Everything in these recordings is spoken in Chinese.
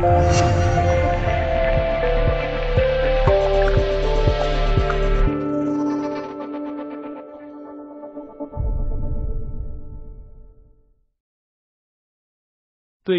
对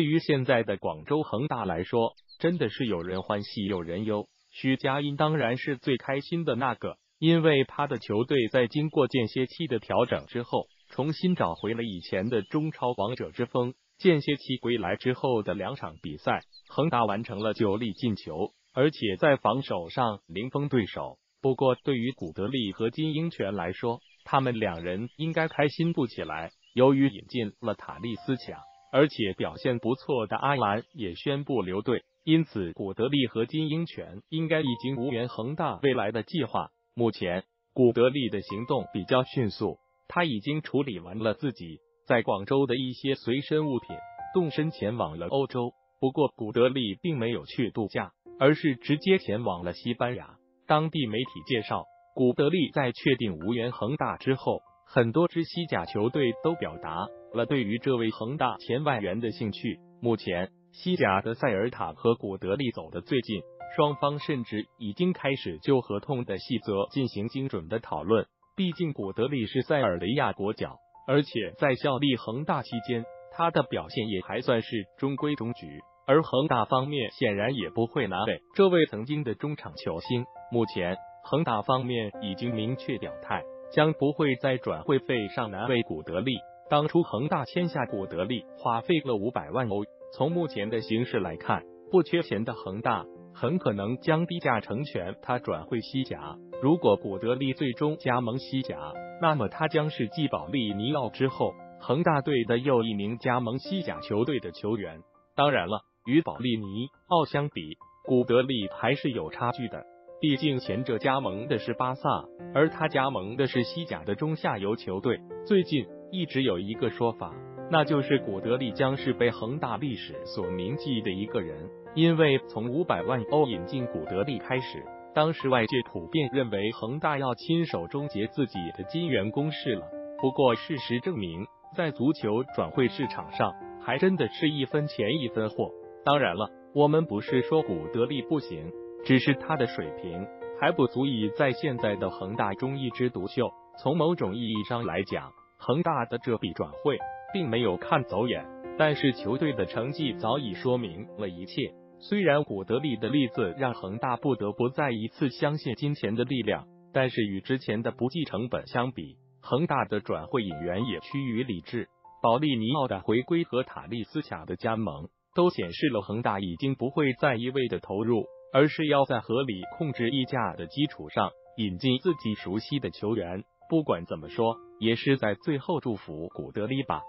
于现在的广州恒大来说，真的是有人欢喜有人忧。徐佳音当然是最开心的那个，因为他的球队在经过间歇期的调整之后，重新找回了以前的中超王者之风。间歇期归来之后的两场比赛，恒大完成了九粒进球，而且在防守上零封对手。不过，对于古德利和金英权来说，他们两人应该开心不起来。由于引进了塔利斯卡。而且表现不错的阿兰也宣布留队，因此古德利和金英权应该已经无缘恒大未来的计划。目前古德利的行动比较迅速，他已经处理完了自己在广州的一些随身物品，动身前往了欧洲。不过古德利并没有去度假，而是直接前往了西班牙。当地媒体介绍，古德利在确定无缘恒大之后，很多支西甲球队都表达。了对于这位恒大前外援的兴趣，目前西甲的塞尔塔和古德利走得最近，双方甚至已经开始就合同的细则进行精准的讨论。毕竟古德利是塞尔维亚国脚，而且在效力恒大期间，他的表现也还算是中规中矩。而恒大方面显然也不会难为这位曾经的中场球星。目前恒大方面已经明确表态，将不会在转会费上难为古德利。当初恒大签下古德利，花费了五百万欧。从目前的形势来看，不缺钱的恒大很可能将低价成全他转会西甲。如果古德利最终加盟西甲，那么他将是继保利尼奥之后，恒大队的又一名加盟西甲球队的球员。当然了，与保利尼奥相比，古德利还是有差距的。毕竟前者加盟的是巴萨，而他加盟的是西甲的中下游球队。最近。一直有一个说法，那就是古德利将是被恒大历史所铭记的一个人，因为从五百万欧引进古德利开始，当时外界普遍认为恒大要亲手终结自己的金元攻势了。不过事实证明，在足球转会市场上，还真的是一分钱一分货。当然了，我们不是说古德利不行，只是他的水平还不足以在现在的恒大中一枝独秀。从某种意义上来讲。恒大的这笔转会并没有看走眼，但是球队的成绩早已说明了一切。虽然古德利的例子让恒大不得不再一次相信金钱的力量，但是与之前的不计成本相比，恒大的转会引援也趋于理智。保利尼奥的回归和塔利斯卡的加盟，都显示了恒大已经不会再一味的投入，而是要在合理控制溢价的基础上引进自己熟悉的球员。不管怎么说。也是在最后祝福古德利吧。